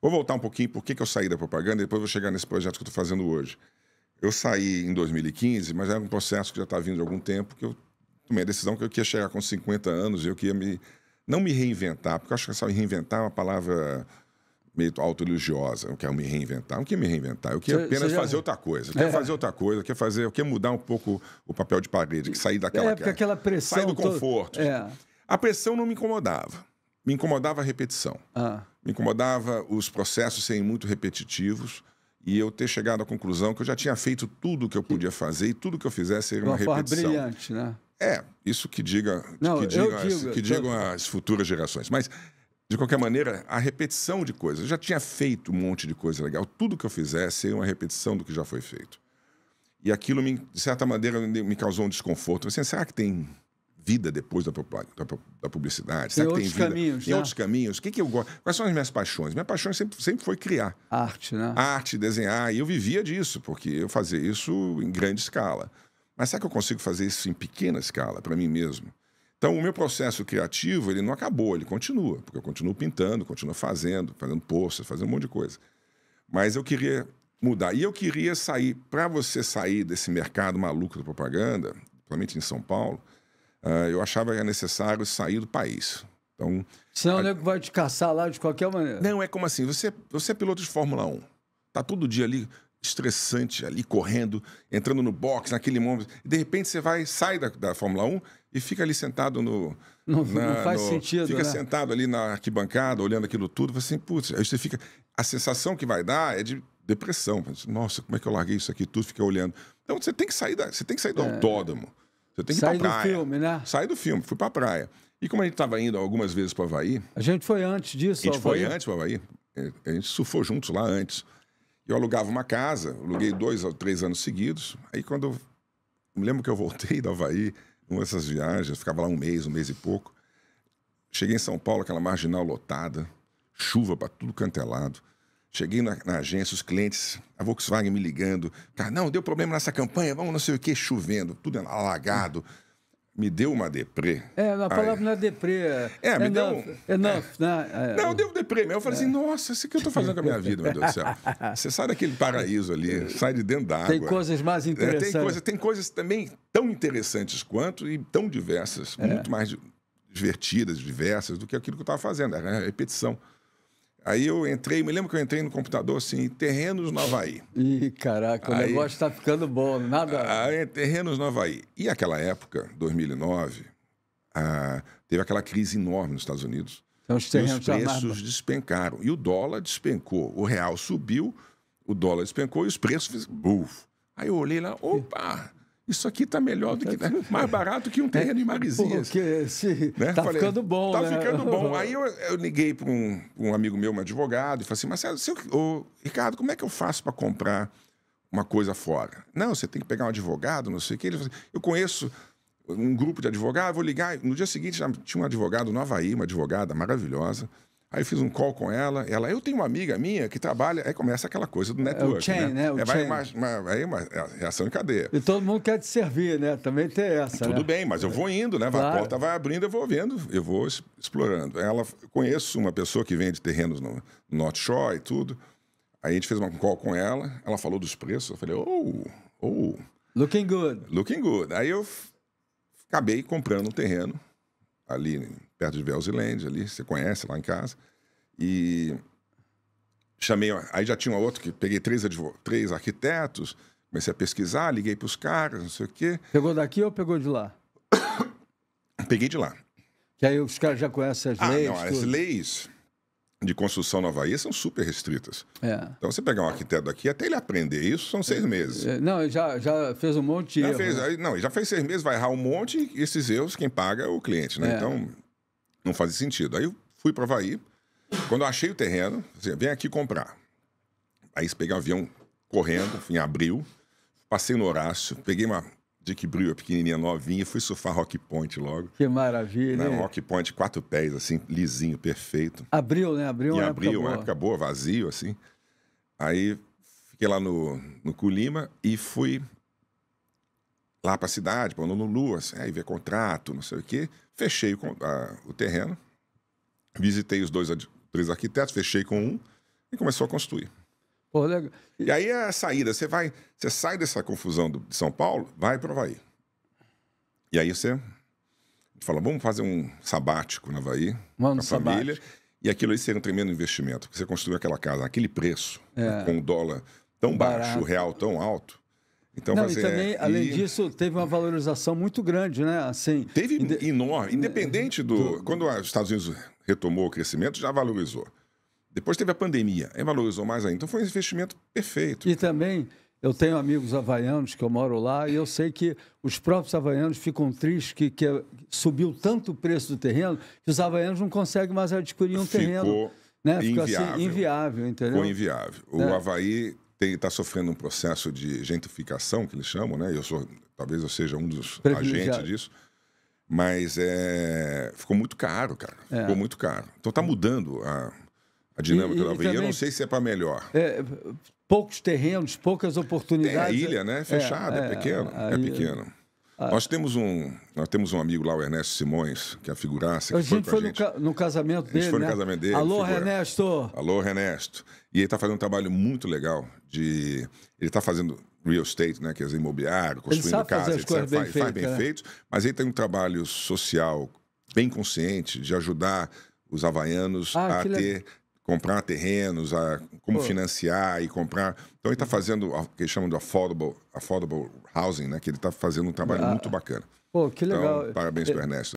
Vou voltar um pouquinho por que, que eu saí da propaganda, depois vou chegar nesse projeto que eu estou fazendo hoje. Eu saí em 2015, mas era um processo que já está vindo de algum tempo, que eu tomei a decisão que eu queria chegar com 50 anos e eu queria me. Não me reinventar, porque eu acho que essa reinventar é uma palavra meio auto-religiosa. Eu quero me reinventar. Não queria me reinventar. Eu queria apenas já- fazer outra coisa. Eu queria É. fazer outra coisa. Eu queria fazer. Eu queria mudar um pouco o papel de parede, que sair daquela. É, porque aquela pressão. Sair do conforto. É. A pressão não me incomodava. Me incomodava a repetição. Ah. Me incomodava os processos serem muito repetitivos e eu ter chegado à conclusão que eu já tinha feito tudo o que eu podia fazer e tudo que eu fizesse seria uma uma repetição. brilhante, né? É, isso que diga, Não, que eu digam, as, digo, que tô- digam as futuras gerações. Mas, de qualquer maneira, a repetição de coisas. Eu já tinha feito um monte de coisa legal. Tudo que eu fizesse seria uma repetição do que já foi feito. E aquilo, me, de certa maneira, me me causou um desconforto. Assim, será que tem vida depois da, da, da publicidade? Será que tem outros vida? caminhos, Tem né? outros caminhos. O que, que eu gosto? Quais são as minhas paixões? Minha paixão sempre, sempre foi criar Arte, né? arte, desenhar, e eu vivia disso, porque eu fazia isso em grande escala. Mas será que eu consigo fazer isso em pequena escala, para mim mesmo? Então, o meu processo criativo, ele não acabou, ele continua, porque eu continuo pintando, continuo fazendo, fazendo posters, fazendo um monte de coisa. Mas eu queria mudar. E eu queria sair, para você sair desse mercado maluco da propaganda, principalmente em São Paulo, ah, eu achava que era necessário sair do país. Então, Senão o nego vai te caçar lá de qualquer maneira. não, é como assim, você, você é piloto de Fórmula 1. Tá todo dia ali, estressante, ali correndo, entrando no box, naquele momento. De repente você vai, sai da, da Fórmula 1 e fica ali sentado no. Não- não faz sentido, Fica né? sentado ali na arquibancada, olhando aquilo tudo, você assim, putz, aí você fica. A sensação que vai dar é de depressão. Nossa, como é que eu larguei isso aqui tudo? Fica olhando. Então você tem que sair, da, você tem que sair do autódromo. Você tem que. Sai ir do pra praia. filme, né? Sai do filme, fui pra praia. E como a gente estava indo algumas vezes para Havaí, A gente foi antes disso. a gente foi antes para Havaí. É, A gente surfou juntos lá antes. Eu alugava uma casa, aluguei dois ou três anos seguidos. Aí quando eu me lembro que eu voltei do Havaí, numa dessas viagens, ficava lá um mês, um mês e pouco. Cheguei em São Paulo, aquela marginal lotada, chuva para tudo canto é. Cheguei na, na agência, os clientes, a Volkswagen me ligando. Cara, não, deu problema nessa campanha, vamos não sei o quê, chovendo, tudo alagado. Me deu uma deprê. É, a palavra Aí- não é deprê. É, É, me deu enough, um- enough, né? É, Não, deu deprê. Eu falei assim, nossa, isso que eu tô fazendo com a minha vida, meu Deus do céu. Você sai daquele paraíso ali, sai de dentro d'água. Tem coisas mais É, interessantes. tem, coisa, tem coisas também tão interessantes quanto e tão diversas, É. muito mais divertidas, diversas do que aquilo que eu estava fazendo, era repetição. Aí eu entrei, me lembro que eu entrei no computador assim, terrenos no Havaí. Ih, caraca, o Aí- negócio está ficando bom. Nada. Ah, é, terrenos no Havaí. E aquela época, 2009, ah, teve aquela crise enorme nos Estados Unidos. Então, os os terrenos mais- preços despencaram. E o dólar despencou. O real subiu, o dólar despencou e os preços fizeram. Buf. Aí eu olhei lá, opa, isso aqui está melhor do que. mais barato que um terreno em Marizias. Porque se Né? tá Falei, ficando bom, Tá né? ficando bom. Aí eu, eu liguei para um, um amigo meu, um advogado, e falei assim: Marcelo, se eu- ô, Ricardo, como é que eu faço para comprar uma coisa fora? Não, você tem que pegar um advogado, não sei o quê. Ele falou assim, eu conheço um grupo de advogados, vou ligar. No dia seguinte já tinha um advogado no Havaí, uma advogada maravilhosa. Aí fiz um call com ela. Ela, eu tenho uma amiga minha que trabalha. Aí começa aquela coisa do network. chain, né? O é, vai chain. uma, uma, aí uma reação em cadeia. E todo mundo quer te servir, né? Também tem essa. Tudo né? bem, mas eu vou indo, né? Claro. A porta vai abrindo, eu vou vendo, eu vou explorando. Ela, eu conheço uma pessoa que vende terrenos no no North Shore e tudo. Aí a gente fez uma call com ela, ela falou dos preços, eu falei, oh, oh, Looking good. looking good. Aí eu acabei comprando um terreno ali perto de Velziland, ali, você conhece lá em casa. E chamei, aí já tinha outro que peguei três, três arquitetos, comecei a pesquisar, liguei para os caras, não sei o quê. Pegou daqui ou pegou de lá? Peguei de lá. Que aí os caras já conhecem as Ah, leis. não, as leis de construção no Havaí são super restritas. É. Então, você pegar um arquiteto daqui, até ele aprender isso, são seis meses. É, Não, ele já, já fez um monte de Já erro, fez, né? não, ele já fez seis meses, vai errar um monte, e esses erros, quem paga é o cliente, né? É. Então, não faz sentido. Aí eu fui para Havaí, quando eu achei o terreno, assim, vem aqui comprar. Aí peguei um avião correndo, em abril, passei no Horácio, peguei uma Dick Brewer pequenininha, novinha, fui surfar Rock Point logo. Que maravilha. Né? Rock Point quatro pés, assim, lisinho, perfeito. Abril, né? Abril é em uma abril, época uma boa. época boa, vazio, assim. Aí fiquei lá no, no Colima e fui lá para a cidade, para Honolulu, assim, aí ver contrato, não sei o quê. Fechei o, a- o terreno, visitei os dois três arquitetos, fechei com um, E começou a construir. Pô, legal. E aí é a saída. Você vai, você sai dessa confusão do- de São Paulo, vai para o Havaí. E aí você fala, vamos fazer um sabático no Havaí, com a família. sabático. E aquilo aí seria um tremendo investimento. Porque você construiu aquela casa naquele preço, É. com o dólar tão baixo, Barato. o real tão alto. Então, Não, e também, além e disso, teve uma valorização muito grande, né? Assim, Teve inde- enorme. Independente do. Quando os Estados Unidos retomou o crescimento, já valorizou. Depois teve a pandemia, aí valorizou mais ainda. Então foi um investimento perfeito. E também, eu tenho amigos havaianos que eu moro lá e eu sei que os próprios havaianos ficam tristes que, que subiu tanto o preço do terreno que os havaianos não conseguem mais adquirir um terreno. Ficou né? Fica inviável. assim, inviável, entendeu? Ficou inviável. O É. Havaí está sofrendo um processo de gentrificação, que eles chamam, né? Eu sou, talvez eu seja um dos agentes disso. Mas é, ficou muito caro, cara. É. Ficou muito caro. Então está mudando a, a dinâmica E- e Havaí. Eu não sei se é para melhor. É, poucos terrenos, poucas Tem oportunidades. a ilha, né? Fechada, é, é, pequeno. é ilha- pequeno. Nós temos um, nós temos um amigo lá, o Ernesto Simões, que é a figuraça, que A foi gente com foi a no, gente. ca- no casamento dele. foi no né? casamento dele, Alô, figura. Ernesto! Alô, Ernesto. E ele está fazendo um trabalho muito legal de. Ele está fazendo real estate, né? Quer dizer, imobiliário, construindo casa, as etc. coisas bem faz, faz bem né? feito, mas ele tem um trabalho social bem consciente de ajudar os havaianos Ah, a que ter. Comprar terrenos, a, como Pô. financiar e comprar. Então ele está fazendo o que eles chamam de affordable, affordable housing, né? Que ele está fazendo um trabalho Ah, muito bacana. Pô, que legal. Então, parabéns para o Ernesto.